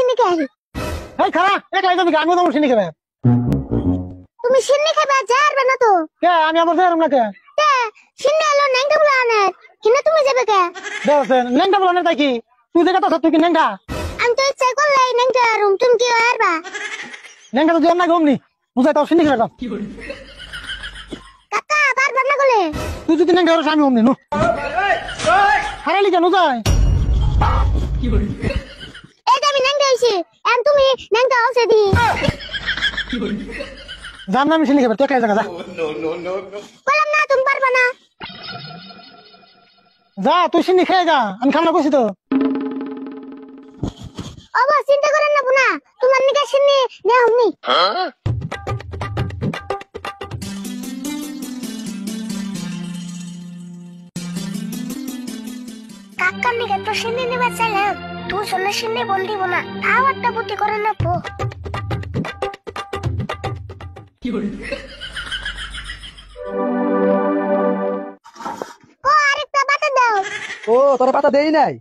কে? আহি এই খারা একলাই যাবি আমি তোমার চিনি খাবে তুমি সিন্নি খাবে যারবে না তো। কে আমি আবার না কে তে সিন্নি এলো নেংটা বলে আনে। কিনা তুমি যাবে কে? দেখছেন নেংটা বলানের তাই কি? তুই যে কথা তুই কি নেংটা আমি তো ইচ্ছা করলে নেংটা রুম তুমি কি আরবা? নেংটা তো দিও না গমনি বুঝাই তাও খাবে কাকা বারবার না গলে। তুই যদি নেংটা হরস আমি অমনি নু। হারালি কেন যায় হইছি এন তুমি নেংটা হচ্ছে দি জান না আমি চিনি খাবে তুই একলাই জায়গা যা। বললাম না তুমি পারবা না। যা তুই চিনি খেয়ে যা আমি খামলা কইছি তো। অব চিন্তা করেন না বুনা তোমার নিকে সিন্নি নে হুমনি কাকার নিকে তো সিন্নি নেবার চাইলাম। ತೂ ಸೊನ್ನೆ ಬಂದಿವನ ಆವತ್ತ ಬುದ್ಧಿ ಕೊರನಪ್ಪು ও তোর পাতা দেই নাই